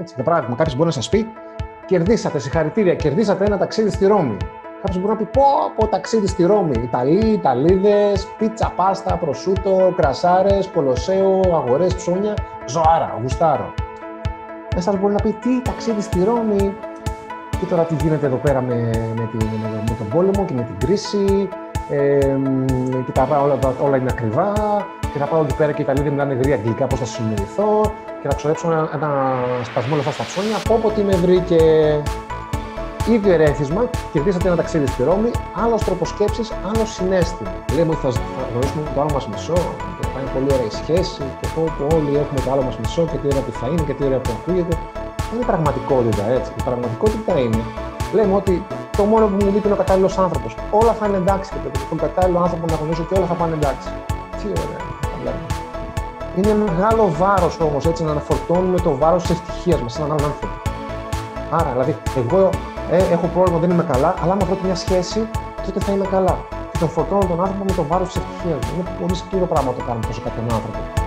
Έτσι, για παράδειγμα, κάποιος μπορεί να σας πει: Κερδίσατε, συγχαρητήρια, κερδίσατε ένα ταξίδι στη Ρώμη. Κάποιος μπορεί να πει: Πω, πω ταξίδι στη Ρώμη. Ιταλοί, Ιταλίδες, πίτσα, πάστα, προσούτο, κρασάρες, κολοσσέο, αγορές, ψώνια. Ζωάρα, γουστάρο. Ένας μπορεί να πει: Τι ταξίδι στη Ρώμη. Και τώρα τι γίνεται εδώ πέρα με, με, την, με τον πόλεμο και με την κρίση. Ε, και τα, όλα, όλα είναι ακριβά. Και θα πάω εκεί πέρα και οι Ιταλοί μιλάνε γρήγορα αγγλικά, πώς θα συνοηθώ. Και θα ξοδέψω ένα, ένα σπασμό λεφτά στα ψώνια. Πω, πω τι με βρήκε ίδιο ερέθισμα, κερδίσατε ένα ταξίδι στη Ρώμη, άλλος τρόπος σκέψης, άλλος συνέστημα. Λέμε ότι θα γνωρίσουμε το άλλο μας μισό, και θα είναι πολύ ωραία η σχέση, και πω που όλοι έχουμε το άλλο μας μισό, και τι ωραία που θα είναι, και τι ωραία που ακούγεται. Δεν είναι πραγματικότητα έτσι. Η πραγματικότητα είναι, λέμε ότι το μόνο που μου λείπει είναι ο κατάλληλος άνθρωπος. Όλα θα είναι εντάξει και τον κατάλληλο άνθρωπο να γνωρίζω και όλα θα πάνε εντάξει. Τι ωραία. Είναι μεγάλο βάρος όμως έτσι να αναφορτώνουμε το βάρος της ευτυχίας μας σε έναν άλλον άνθρωπο. Άρα, δηλαδή, εγώ ε, έχω πρόβλημα, δεν είμαι καλά, αλλά άμα βρω και μια σχέση, τότε θα είμαι καλά. Και τον φορτώνω τον άνθρωπο με το βάρος της ευτυχίας μου. Είναι πολύ σκληρό πράγμα το κάνουμε τόσο κάποιον άνθρωπο.